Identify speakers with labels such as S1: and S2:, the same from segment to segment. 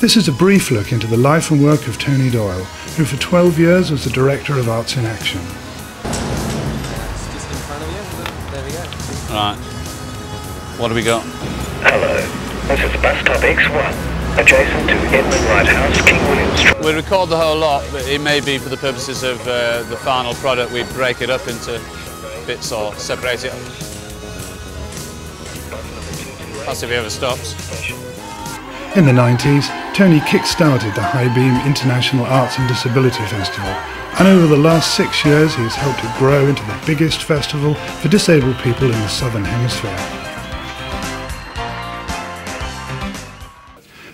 S1: This is a brief look into the life and work of Tony Doyle, who for 12 years was the Director of Arts in Action.
S2: Just in front of you. There we go.
S3: Right. What do we got?
S4: Hello. This is bus stop X1, adjacent to Edmund Wright House, King William Street.
S3: We record the whole lot, but it may be for the purposes of uh, the final product, we break it up into bits or separate it. That's if he ever stops.
S1: In the 90s, Tony kick-started the High Beam International Arts and Disability Festival, and over the last six years he has helped it grow into the biggest festival for disabled people in the Southern Hemisphere.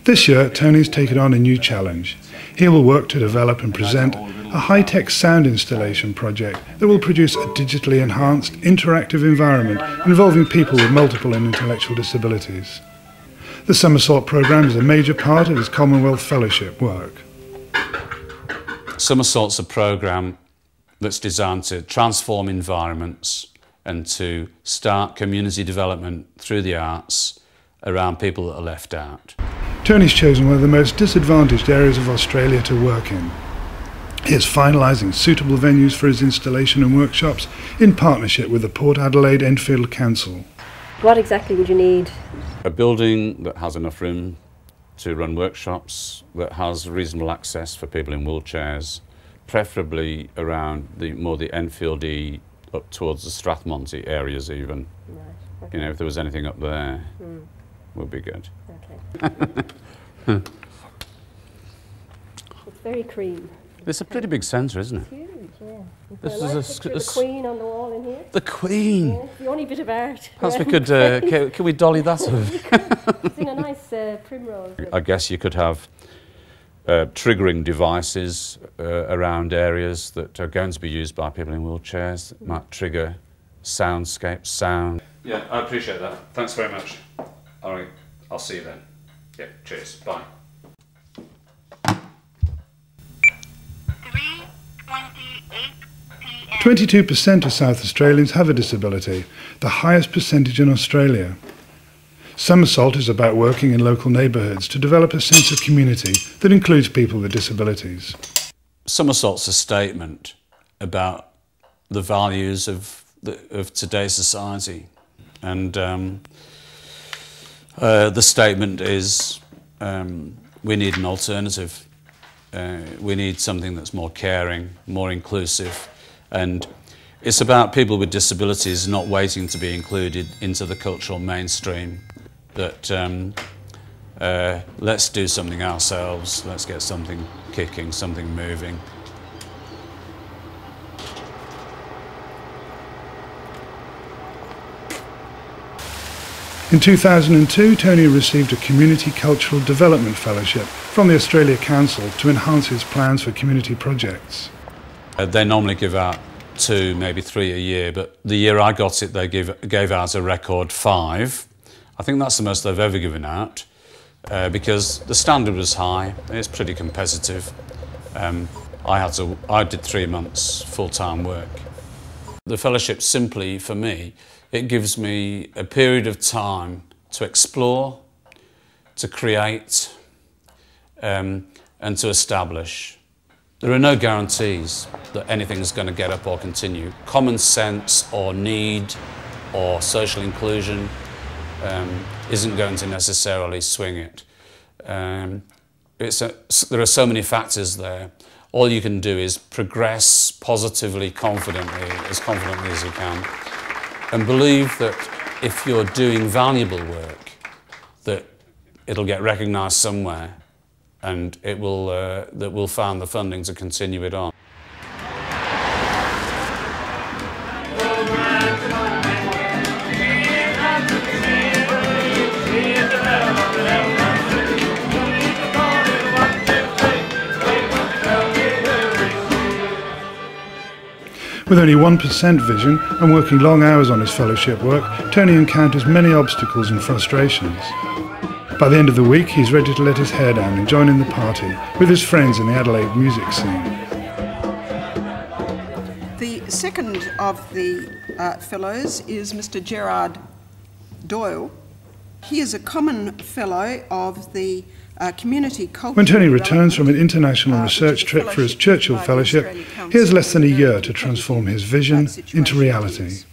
S1: This year, Tony's taken on a new challenge. He will work to develop and present a high-tech sound installation project that will produce a digitally enhanced, interactive environment involving people with multiple and intellectual disabilities. The Somersault programme is a major part of his Commonwealth Fellowship work.
S3: Somersault's a programme that's designed to transform environments and to start community development through the arts around people that are left out.
S1: Tony's chosen one of the most disadvantaged areas of Australia to work in. He is finalising suitable venues for his installation and workshops in partnership with the Port Adelaide Enfield Council.
S5: What exactly would you need?
S3: A building that has enough room to run workshops, that has reasonable access for people in wheelchairs, preferably around the more the Enfieldy up towards the Strathmonty areas even.
S5: Right.
S3: You know, if there was anything up there,
S5: Mm,
S3: would be good.
S5: okay. it's very cream.
S3: It's a pretty big centre, isn't it?
S5: It's huge, yeah.
S3: This is
S5: a
S3: a
S5: nice
S3: sc-
S5: picture
S3: a
S5: of
S3: s-
S5: the Queen on the wall in here.
S3: The Queen!
S5: Yeah, the only bit of art.
S3: Perhaps we could, uh, can, can we dolly that up?
S5: It's in a nice uh, primrose.
S3: I guess you could have uh, triggering devices uh, around areas that are going to be used by people in wheelchairs that might trigger soundscapes, sound. Yeah, I appreciate that. Thanks very much. All right, I'll see you then. Yeah, cheers. Bye.
S1: 22% of South Australians have a disability, the highest percentage in Australia. Somersault is about working in local neighbourhoods to develop a sense of community that includes people with disabilities.
S3: Somersault's a statement about the values of, the, of today's society. And um, uh, the statement is um, we need an alternative. Uh, we need something that's more caring, more inclusive. And it's about people with disabilities not waiting to be included into the cultural mainstream. That um, uh, let's do something ourselves, let's get something kicking, something moving.
S1: In 2002, Tony received a Community Cultural Development Fellowship from the Australia Council to enhance his plans for community projects.
S3: Uh, they normally give out two, maybe three a year, but the year I got it, they gave, gave out a record five. I think that's the most they've ever given out uh, because the standard was high. It's pretty competitive. Um, I had to, I did three months full-time work. The fellowship simply, for me, it gives me a period of time to explore, to create, um, and to establish. There are no guarantees that anything's going to get up or continue. Common sense or need or social inclusion um, isn't going to necessarily swing it. Um, a, there are so many factors there. All you can do is progress positively, confidently, as confidently as you can, and believe that if you're doing valuable work, that it'll get recognised somewhere and it will, uh, that we'll find the funding to continue it on.
S1: With only 1% vision and working long hours on his fellowship work, Tony encounters many obstacles and frustrations. By the end of the week, he's ready to let his hair down and join in the party with his friends in the Adelaide music scene.
S6: The second of the uh, fellows is Mr. Gerard Doyle, He is a common fellow of the uh, Community Culture.
S1: When Tony returns from an international
S6: uh,
S1: research
S6: which is a
S1: trip for his Churchill Fellowship, he has less than a year to transform his vision into reality.